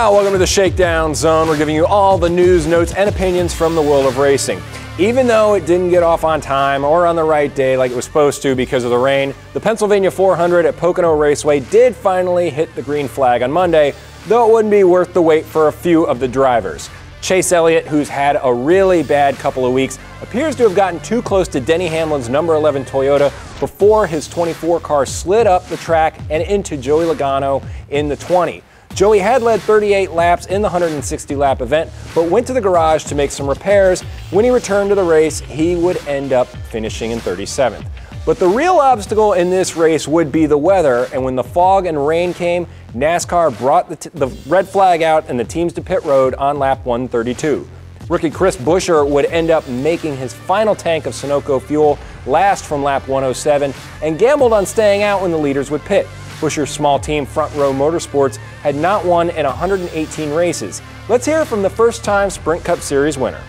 now, welcome to the Shakedown Zone. We're giving you all the news, notes, and opinions from the world of racing. Even though it didn't get off on time or on the right day like it was supposed to because of the rain, the Pennsylvania 400 at Pocono Raceway did finally hit the green flag on Monday, though it wouldn't be worth the wait for a few of the drivers. Chase Elliott, who's had a really bad couple of weeks, appears to have gotten too close to Denny Hamlin's number 11 Toyota before his 24 car slid up the track and into Joey Logano in the 20. Joey had led 38 laps in the 160 lap event, but went to the garage to make some repairs. When he returned to the race, he would end up finishing in 37th. But the real obstacle in this race would be the weather, and when the fog and rain came, NASCAR brought the, the red flag out and the teams to pit road on lap 132. Rookie Chris Buescher would end up making his final tank of Sunoco fuel last from lap 107 and gambled on staying out when the leaders would pit. Buescher's small team Front Row Motorsports had not won in 118 races. Let's hear from the first time Sprint Cup Series winner.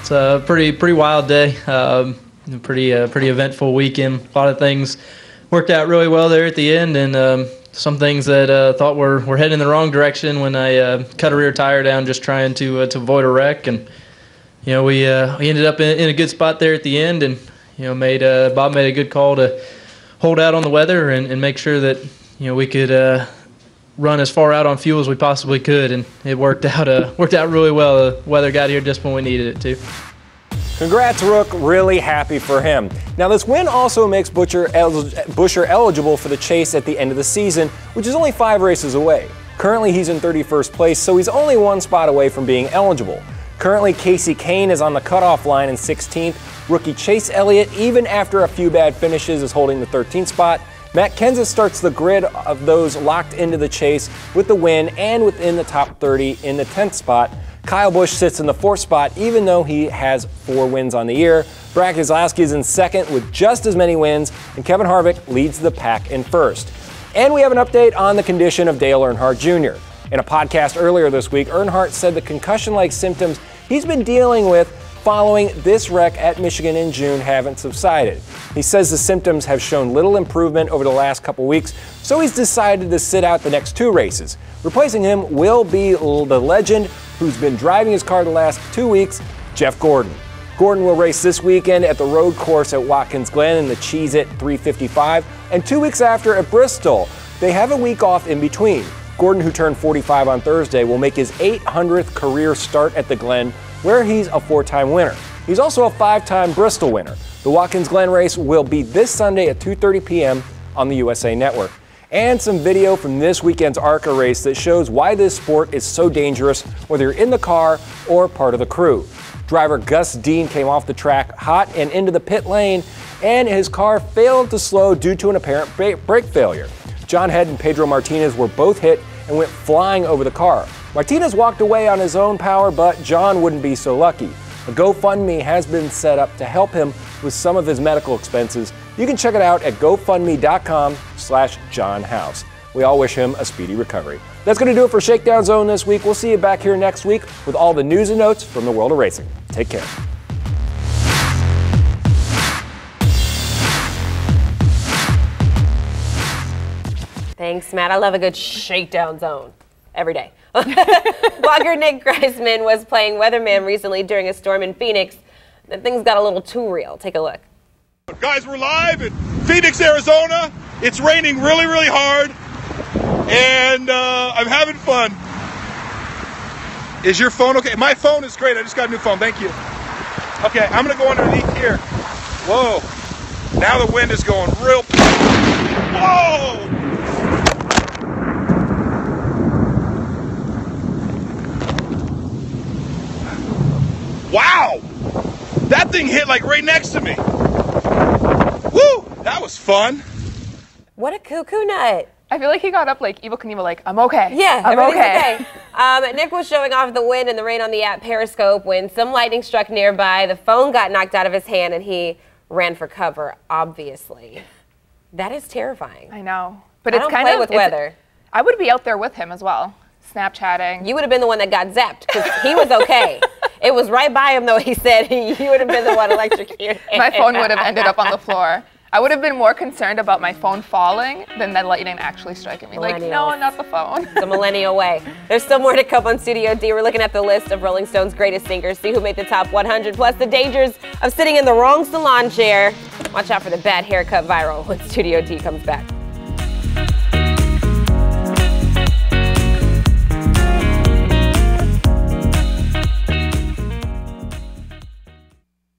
It's a pretty pretty wild day. Um, pretty uh, pretty eventful weekend. A lot of things worked out really well there at the end, and um, some things that uh, thought were, were heading in the wrong direction when I uh, cut a rear tire down just trying to uh, to avoid a wreck. And you know we uh, we ended up in, in, a good spot there at the end, and you know made uh, Bob made a good call to hold out on the weather and, and make sure that you know we could uh, run as far out on fuel as we possibly could, and it worked out uh, worked out really well. The weather got here just when we needed it to. Congrats, Rook. Really happy for him. Now, this win also makes Butcher el- Buescher eligible for the chase at the end of the season, which is only five races away. Currently, he's in 31st place, so he's only one spot away from being eligible. Currently, Kasey Kahne is on the cutoff line in 16th. Rookie Chase Elliott, even after a few bad finishes, is holding the 13th spot. Matt Kenseth starts the grid of those locked into the chase with the win and within the top 30 in the 10th spot. Kyle Busch sits in the fourth spot, even though he has four wins on the year. Brad Keselowski is in second with just as many wins, and Kevin Harvick leads the pack in first. And we have an update on the condition of Dale Earnhardt Jr. In a podcast earlier this week, Earnhardt said the concussion like symptoms he's been dealing with following this wreck at Michigan in June haven't subsided. He says the symptoms have shown little improvement over the last couple weeks, so he's decided to sit out the next two races. Replacing him will be the legend who's been driving his car the last two weeks, Jeff Gordon. Gordon will race this weekend at the road course at Watkins Glen in the Cheez It 355, and two weeks after at Bristol. They have a week off in between. Gordon, who turned 45 on Thursday, will make his 800th career start at the Glen where he's a four time winner. He's also a five time Bristol winner. The Watkins Glen race will be this Sunday at 2:30 p.m. on the USA Network. And some video from this weekend's ARCA race that shows why this sport is so dangerous, whether you're in the car or part of the crew. Driver Gus Dean came off the track hot and into the pit lane, and his car failed to slow due to an apparent brake failure. John Head and Pedro Martinez were both hit and went flying over the car. Martinez walked away on his own power, but John wouldn't be so lucky. A GoFundMe has been set up to help him with some of his medical expenses. You can check it out at gofundme.com slash John House. We all wish him a speedy recovery. That's going to do it for Shakedown Zone this week. We'll see you back here next week with all the news and notes from the world of racing. Take care. Thanks, Matt. I love a good shakedown zone every day. Blogger Nick Greisman was playing weatherman recently during a storm in Phoenix. Then things got a little too real. Take a look. Guys, we're live in Phoenix, Arizona. It's raining really, really hard, and uh, I'm having fun. Is your phone okay? My phone is great. I just got a new phone. Thank you. Okay, I'm gonna go underneath here. Whoa! Now the wind is going real. Whoa! Wow! That thing hit like right next to me. Woo! That was fun. What a cuckoo nut. I feel like he got up like Evel Knievel, like, I'm okay. Yeah, I'm okay. okay. um, Nick was showing off the wind and the rain on the app Periscope when some lightning struck nearby. The phone got knocked out of his hand and he ran for cover, obviously. That is terrifying. I know. But I it's don't kind play of with weather. I would be out there with him as well, Snapchatting. You would have been the one that got zapped because he was okay. it was right by him though. He said he, you would have been the one electrocuted. My phone would have ended up on the floor. I would have been more concerned about my phone falling than that lightning actually striking me. Like, no, not the phone. the millennial way. There's still more to come on Studio D. We're looking at the list of Rolling Stone's greatest singers, see who made the top 100, plus the dangers of sitting in the wrong salon chair. Watch out for the bad haircut viral when Studio D comes back.